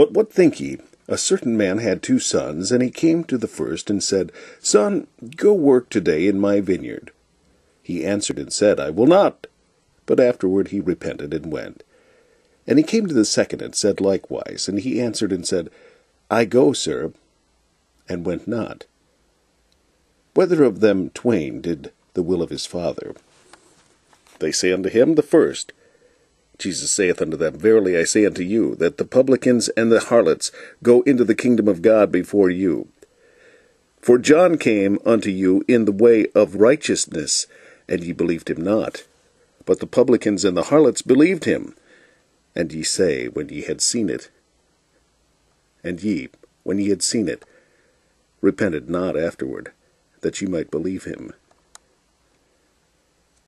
But what think ye? A certain man had two sons, and he came to the first and said, Son, go work today in my vineyard. He answered and said, I will not. But afterward he repented and went. And he came to the second and said likewise. And he answered and said, I go, sir, and went not. Whether of them twain did the will of his father? They say unto him, The first. Jesus saith unto them, Verily I say unto you, that the publicans and the harlots go into the kingdom of God before you. For John came unto you in the way of righteousness, and ye believed him not. But the publicans and the harlots believed him. And ye say, when ye had seen it, and ye, when ye had seen it, repented not afterward, that ye might believe him.